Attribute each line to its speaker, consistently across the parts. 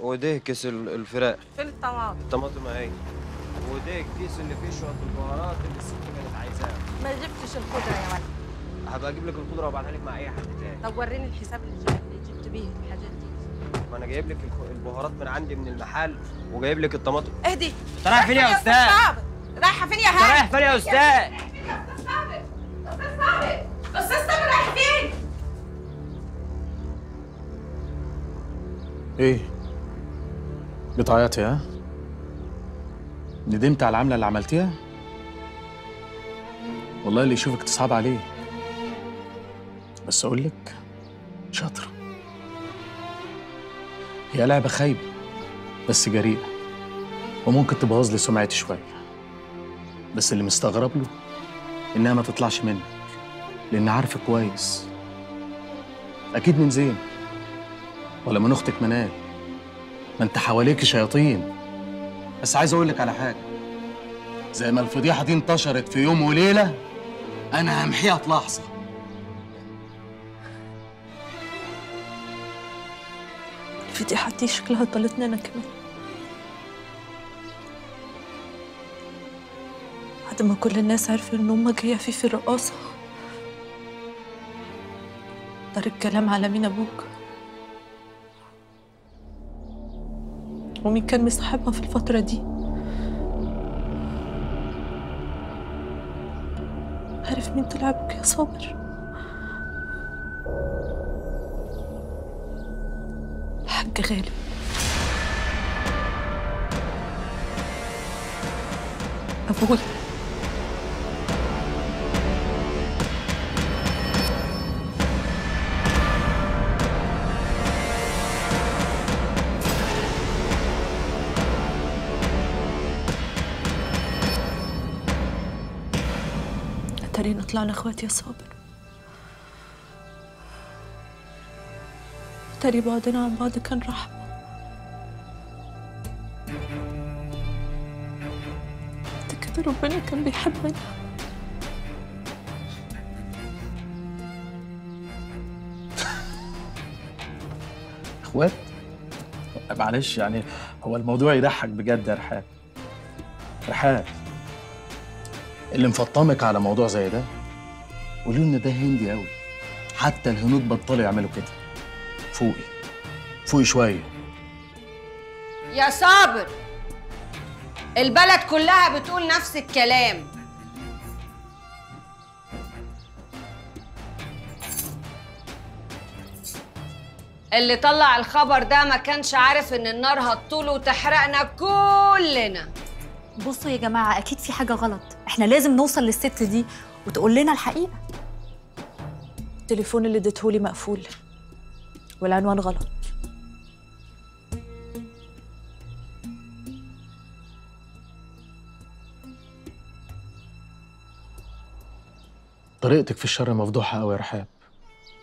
Speaker 1: وده كيس ال- الفراخ.
Speaker 2: فين الطماطم؟
Speaker 1: الطماطم أهي. وده الكيس اللي فيه شوية البهارات اللي الست كانت عايزاها.
Speaker 2: ما جبتش الخضرة يا ولد.
Speaker 1: هبقى أجيب لك الخضرة وأبعتها لك مع أي حد تاني.
Speaker 2: طب وريني الحساب اللي جبت, اللي جبت بيه الحاجات دي.
Speaker 1: ما أنا جايب لك البهارات من عندي من المحل وجايب لك الطماطم.
Speaker 2: اهدي.
Speaker 1: أنت رايح فين يا أستاذ؟
Speaker 2: صابر رايحة فين يا
Speaker 1: أنت
Speaker 2: هاني؟
Speaker 1: رايح فين يا أستاذ؟
Speaker 2: أستاذ صابر رايح فين؟
Speaker 3: إيه؟ بتعيطي ها؟ ندمت على العملة اللي عملتيها؟ والله اللي يشوفك تصعب عليه. بس أقول لك شاطرة. هي لعبة خايبة بس جريئة وممكن تبوظ لي سمعتي شوية. بس اللي مستغرب له إنها ما تطلعش منك لأن عارفه كويس. أكيد من زين ولا من أختك منال. ما انت حواليك شياطين. بس عايز أقول لك على حاجة. زي ما الفضيحة دي انتشرت في يوم وليلة أنا همحيها في لحظة.
Speaker 4: الفضيحة دي شكلها طالتني أنا كمان. بعد ما كل الناس عرفوا إن أمك جاية في في الرقاصة. دار الكلام على مين أبوك. ومين كان مصاحبها في الفترة دي. عارف مين طلع أبوك يا صابر الحاج غالب. أبوي طلعنا إخوات يا صابر أتاري بعدنا عن بعض كان رحمة كده ربنا كان بيحبنا.
Speaker 3: إخوات معلش يعني هو الموضوع يضحك بجد يا رحاب رحاب اللي مفطمك على موضوع زي ده قولوا ان ده هندي قوي. حتى الهنود بطلوا يعملوا كده. فوقي. فوقي شوية.
Speaker 5: يا صابر! البلد كلها بتقول نفس الكلام. اللي طلع الخبر ده ما كانش عارف إن النار هتطول وتحرقنا كلنا.
Speaker 6: بصوا يا جماعة أكيد في حاجة غلط. إحنا لازم نوصل للست دي وتقول لنا الحقيقة.
Speaker 4: التليفون اللي اديتهولي مقفول. والعنوان غلط.
Speaker 3: طريقتك في الشر مفضوحة قوي يا رحاب.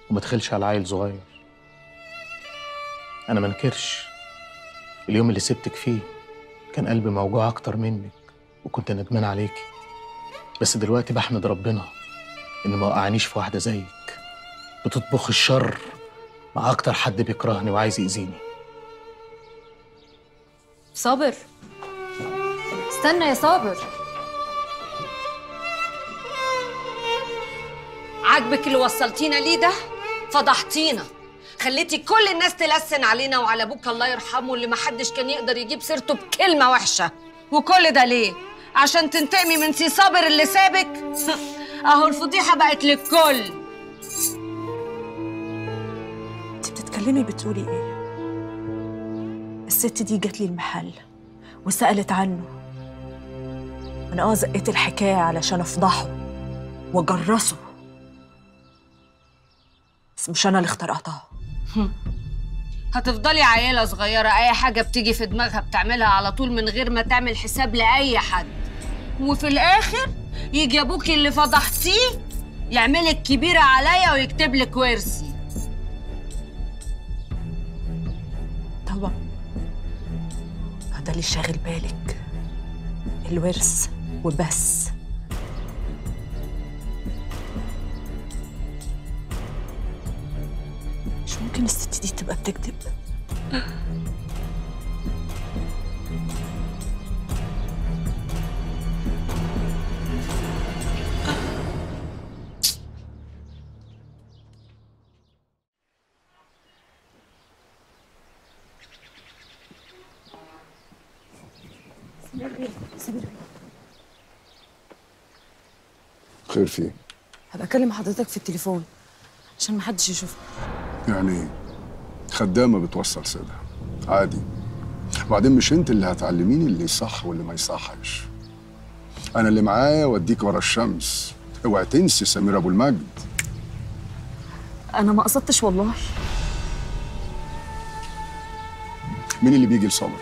Speaker 3: وما تخلش على عيل صغير. أنا ما انكرش. اليوم اللي سبتك فيه كان قلبي موجوع أكتر منك وكنت ندمان عليكي. بس دلوقتي بحمد ربنا إن ما وقعنيش في واحدة زيك. بتطبخ الشر مع أكتر حد بيكرهني وعايز يأذيني.
Speaker 6: صابر. استنى يا صابر.
Speaker 5: عاجبك اللي وصلتينا ليه ده؟ فضحتينا. خليتي كل الناس تلسن علينا وعلى أبوك الله يرحمه اللي محدش كان يقدر يجيب سيرته بكلمة وحشة. وكل ده ليه؟ عشان تنتقمي من سي صابر اللي سابك؟ أهو الفضيحة بقت للكل.
Speaker 4: بتتكلمي بتقولي إيه؟ الست دي جات لي المحل وسألت عنه. أنا آه زقيت الحكاية علشان أفضحه واجرسه بس مش أنا اللي اخترعتها
Speaker 5: هتفضلي عيلة صغيرة أي حاجة بتيجي في دماغها بتعملها على طول من غير ما تعمل حساب لأي حد. وفي الآخر يجي أبوكي اللي فضحتيه يعملك كبيرة عليا ويكتب لك ورثي.
Speaker 4: هذا اللي شاغل بالك. الورث وبس. مش ممكن الست دي تبقى بتكذب؟
Speaker 7: خير فيه.
Speaker 2: هبقى أكلم حضرتك في التليفون عشان محدش يشوفنا
Speaker 7: يعني إيه خدامة بتوصل سيدها. عادي. وبعدين مش أنت اللي هتعلميني اللي يصح واللي ما يصحش. أنا اللي معايا وأديك ورا الشمس. اوعي تنسي سمير أبو المجد.
Speaker 2: أنا ما قصدتش والله.
Speaker 7: مين اللي بيجي لصبر؟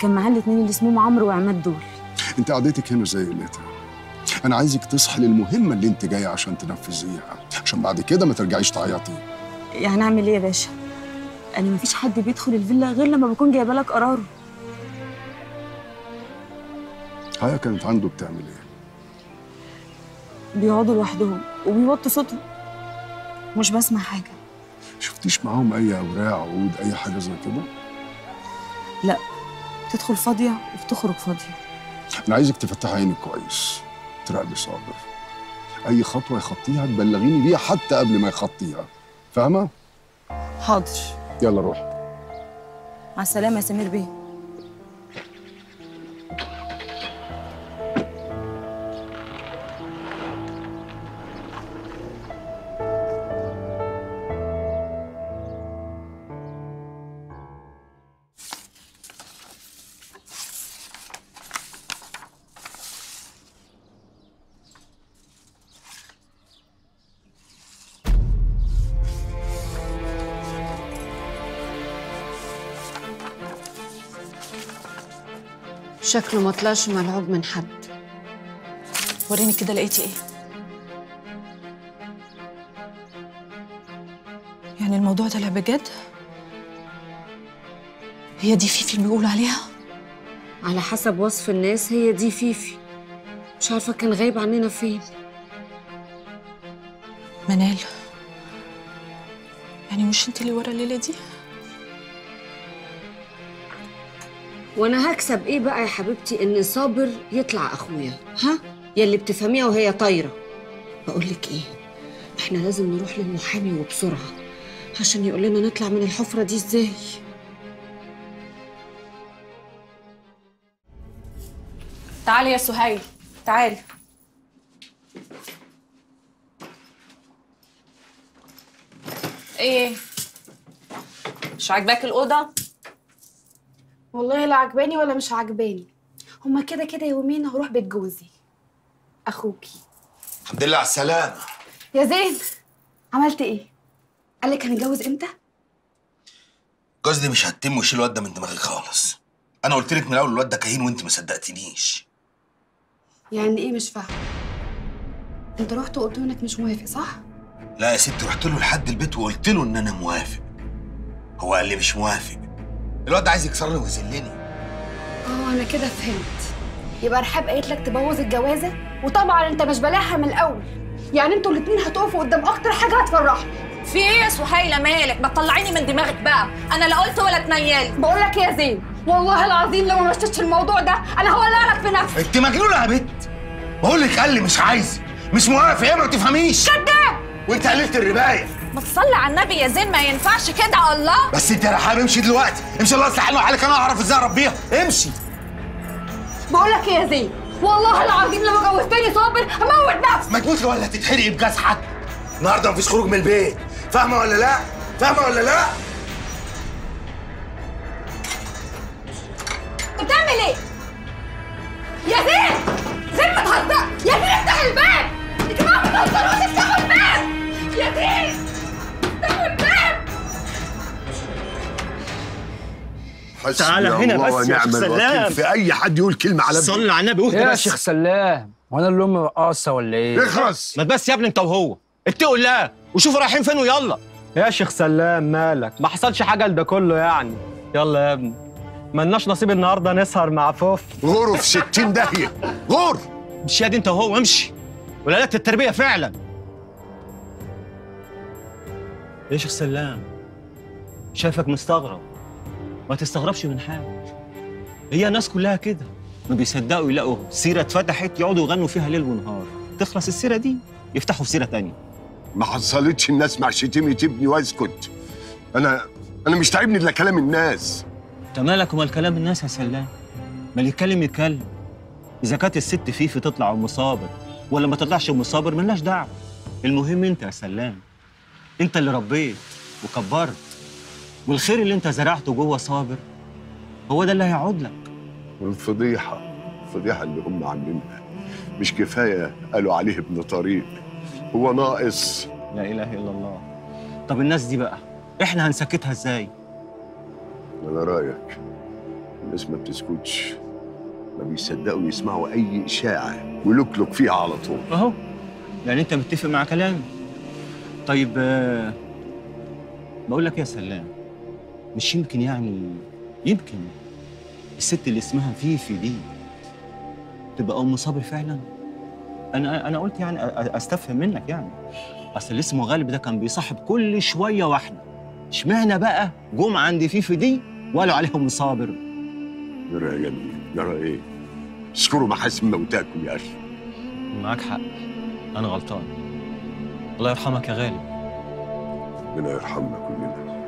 Speaker 2: كان معاه الاتنين اللي اسمهم عمرو وعماد دول.
Speaker 7: أنت قعدتك هنا زي قلتها. أنا عايزك تصحي للمهمة اللي أنت جاية عشان تنفذيها عشان بعد كده ما ترجعيش تعيطي.
Speaker 2: يعني أعمل إيه يا باشا؟ أنا مفيش حد بيدخل الفيلا غير لما بكون جايبة لك قراره.
Speaker 7: هيا كانت عنده بتعمل إيه؟
Speaker 2: بيقعدوا لوحدهم وبيوطوا صوتهم. مش بسمع حاجة.
Speaker 7: شفتيش معاهم أي أوراق عقود أي حاجة زي كده؟
Speaker 2: لا. تدخل فاضية وبتخرج فاضية.
Speaker 7: أنا عايزك تفتحي عينك كويس. تراقبي صابر أي خطوة يخطيها تبلغيني بيها حتى قبل ما يخطيها. فاهمة؟
Speaker 2: حاضر.
Speaker 7: يلا روح.
Speaker 2: مع السلامة يا سمير بيه.
Speaker 5: شكله ما طلعش ملعوب من حد.
Speaker 4: وريني كده لقيتي إيه. يعني الموضوع طلع بجد؟ هي دي فيفي اللي بيقول عليها؟
Speaker 5: على حسب وصف الناس هي دي فيفي. مش عارفة كان غايب عننا فين.
Speaker 4: منال يعني مش انت اللي ورا الليلة دي؟
Speaker 5: وأنا هكسب إيه بقى يا حبيبتي ان صابر يطلع اخويا؟ ها؟ يلي بتفهميها وهي طايرة. بقول لك إيه؟ إحنا لازم نروح للمحامي وبسرعة. عشان يقول لنا نطلع من الحفرة دي إزاي؟
Speaker 4: تعالي يا سهيل. تعالي إيه؟ مش عاجباك الأوضة؟
Speaker 8: والله لا عجباني ولا مش عجباني. هما كده كده يومين هروح بيت جوزي. أخوكي.
Speaker 9: الحمد لله على السلامة.
Speaker 8: يا زين عملت إيه؟ قالك هنتجوز إمتى؟
Speaker 9: الجواز دي مش هتتم وشيل الواد ده من دماغك خالص. أنا قلت لك من الأول الواد ده كهين وأنت ما صدقتنيش.
Speaker 8: يعني إيه مش فاهمة؟ انت رحت وقلت له إنك مش موافق صح؟
Speaker 9: لا يا ستي رحت له لحد البيت وقلت له إن أنا موافق. هو قال لي مش موافق. الواد ده عايز يكسرني ويذلني.
Speaker 8: آه أنا كده فهمت. يبقى رحاب قالت لك تبوظ الجوازة؟ وطبعا انت مش بلاها من الأول. يعني أنتوا الاتنين هتقفوا قدام أكتر حاجة هتفرحني.
Speaker 4: في إيه يا سهيلة؟ مالك؟ ما تطلعيني من دماغك بقى. أنا لا قلت ولا اتنيلت.
Speaker 8: بقول لك إيه يا زين والله العظيم لو ما مشيتش الموضوع ده أنا هولع لك في نفسي.
Speaker 9: انت مجنونة يا بت بقول لك قال لي مش عايز مش موافق. إيه ما تفهميش.
Speaker 8: كداب
Speaker 9: وانت قللت الرباية.
Speaker 4: ما تصلي على النبي يا زين ما ينفعش كده. الله.
Speaker 9: بس انت يا رحاب امشي دلوقتي. امشي الله يصلح وحالك أنا اعرف إزاي اربيها. امشي.
Speaker 8: بقول لك إيه يا زين؟ والله العظيم لو جوزتني صابر هموت نفسي.
Speaker 9: ما تموت ولا تتحرقي بجاز حد. النهارده مفيش خروج من البيت. فاهمة ولا لا؟ فاهمة ولا لا؟
Speaker 8: انت بتعمل إيه؟ يا زين! زين بتهزر يا زين افتح الباب. يا جماعة ما تهزروش افتحوا الباب. يا زين!
Speaker 10: تعالى هنا بس يا شيخ سلام.
Speaker 7: في أي حد يقول كلمة على
Speaker 10: صلي على النبي
Speaker 11: إيه يا شيخ سلام. وأنا اللي امي رقاصة ولا إيه؟
Speaker 7: اخرس
Speaker 10: ما بس يا ابني انت وهو. اتقوا الله. وشوفوا رايحين فين ويلا.
Speaker 11: يا شيخ سلام مالك؟ ما حصلش حاجة لده كله يعني. يلا يا ابني. ملناش نصيب النهارده نسهر مع فوف.
Speaker 7: غور في 60 داهية. غور.
Speaker 10: مش يا دي انت وهو امشي. ولا لك التربية فعلا. يا شيخ سلام. شايفك مستغرب. ما تستغربش من حاجة. هي الناس كلها كده. ما بيصدقوا يلاقوا سيرة اتفتحت يقعدوا يغنوا فيها ليل ونهار. تخلص السيرة دي يفتحوا في سيرة تانية.
Speaker 7: ما حصلتش الناس مع شتيمة ابني واسكت. أنا أنا مش تعبني إلا كلام الناس.
Speaker 10: انت مالك ومال كلام الناس يا سلام ما اللي يتكلم يتكلم إذا كانت الست فيفي تطلع ام صابر ولا ما تطلعش ام صابر ملناش دعوة. المهم أنت يا سلام. أنت اللي ربيت وكبرت. والخير اللي انت زرعته جوه صابر هو ده اللي هيعود لك.
Speaker 12: والفضيحة الفضيحة اللي هم عاملينها مش كفاية قالوا عليه ابن طريق. هو ناقص.
Speaker 10: لا إله إلا الله. طب الناس دي بقى إحنا هنسكتها إزاي؟
Speaker 12: على رأيك الناس ما بتسكتش ما بيصدقوا يسمعوا أي إشاعة ولكلك فيها على طول.
Speaker 10: أهو يعني أنت متفق مع كلامي. طيب آه، بقول لك يا سلام؟ مش يمكن يعني يمكن. الست اللي اسمها فيفي دي تبقى أم صابر فعلا؟ أنا أنا قلت يعني أستفهم منك يعني. أصل اللي اسمه غالب ده كان بيصاحب كل شوية واحدة. إشمعنى بقى جم عند فيفي دي وقالوا عليها ام صابر؟
Speaker 12: يرى يا جميل. يرى إيه؟ اذكروا محاسن موتاكم يا أخي.
Speaker 10: معاك حق. أنا غلطان. الله يرحمك يا غالب
Speaker 12: ربنا يرحمنا كلنا.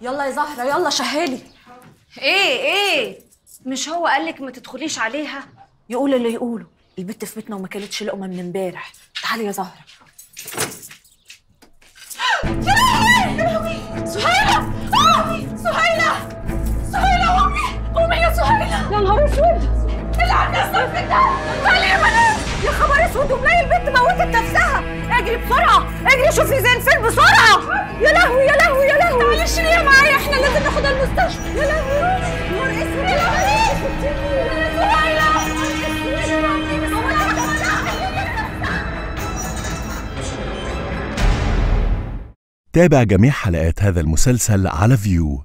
Speaker 4: يلا يا زهرة يلا شهالي.
Speaker 5: إيه إيه؟ مش هو قالك ما تدخليش عليها؟
Speaker 4: يقول اللي يقوله. البت في بيتنا وما كلتش لقمة من امبارح. تعالي يا زهرة. سهيلة! أمي! سهيلة! سهيلة أمي! أمي يا سهيلة! يا نهار أسود! اللي عندها الصرف ده تعالي يا خبر أسود! البنت موتت نفسها! اجري بسرعة! اجري شوفي زين فين بسرعة! يا لهوي يا لهوي يا اشيليها معايا. إحنا لازم ناخدها المستشفى. يا لهوي.
Speaker 13: تابع جميع حلقات هذا المسلسل على فيو